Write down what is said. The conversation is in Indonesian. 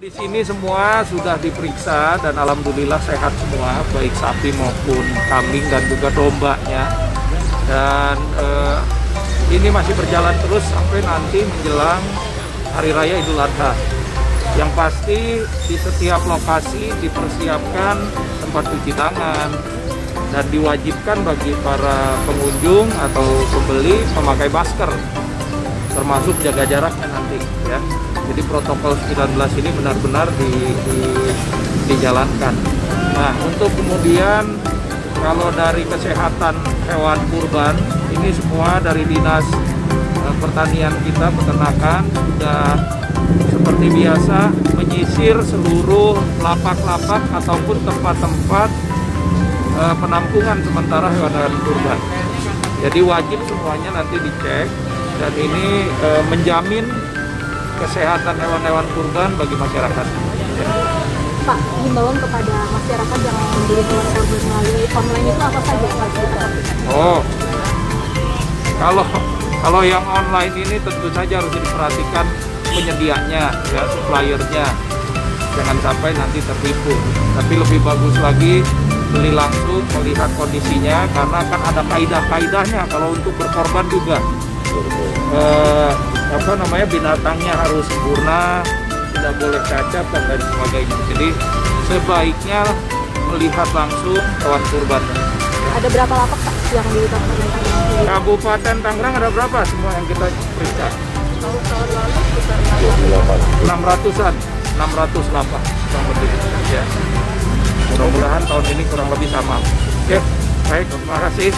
Di sini semua sudah diperiksa dan alhamdulillah sehat semua, baik sapi maupun kambing dan juga dombanya. Dan eh, ini masih berjalan terus sampai nanti menjelang Hari Raya Idul Adha. Yang pasti di setiap lokasi dipersiapkan tempat cuci tangan dan diwajibkan bagi para pengunjung atau pembeli memakai masker termasuk jaga jaraknya nanti ya. Jadi protokol 19 ini benar-benar di, di, dijalankan. Nah, untuk kemudian kalau dari kesehatan hewan kurban ini semua dari dinas eh, pertanian kita peternakan sudah seperti biasa menyisir seluruh lapak-lapak ataupun tempat-tempat eh, penampungan sementara hewan-hewan kurban. Jadi wajib semuanya nanti dicek dan ini e, menjamin kesehatan hewan-hewan kurban bagi masyarakat. Pak, himbauan kepada masyarakat yang membeli hewan kurban melalui online itu apa saja Pak? Oh, kalau kalau yang online ini tentu saja harus diperhatikan penyedianya, ya suppliernya, jangan sampai nanti tertipu. Tapi lebih bagus lagi beli langsung melihat kondisinya karena kan ada kaidah-kaidahnya kalau untuk berkorban juga eh, apa namanya binatangnya harus sempurna tidak boleh cacat dan lain sebagainya. Jadi sebaiknya melihat langsung hewan kurban. Ada berapa lapak Pak yang di Kabupaten Tangerang ada berapa? Semua yang kita periksa. tahun lalu sekitar 600-an 600 lapak kurang lebih ya. Mudah-mudahan tahun ini kurang lebih sama. Oke baik terima kasih